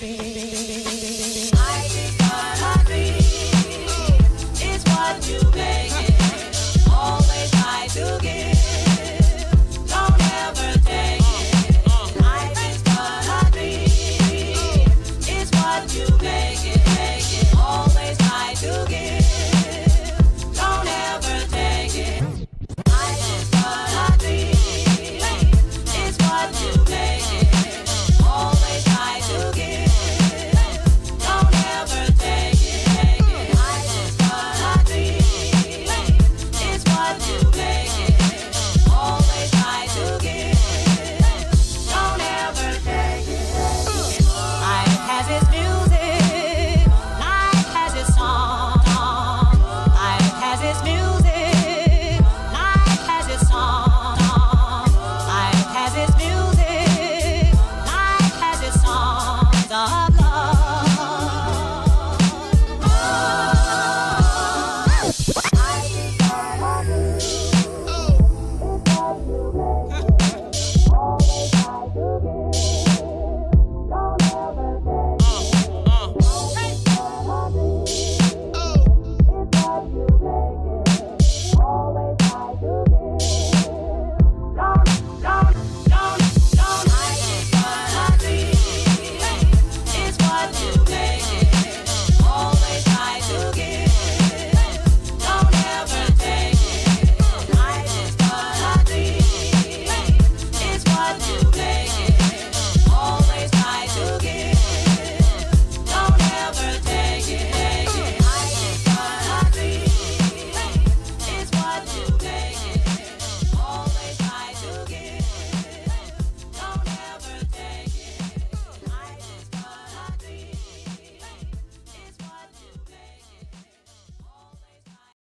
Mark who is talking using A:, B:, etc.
A: Tea.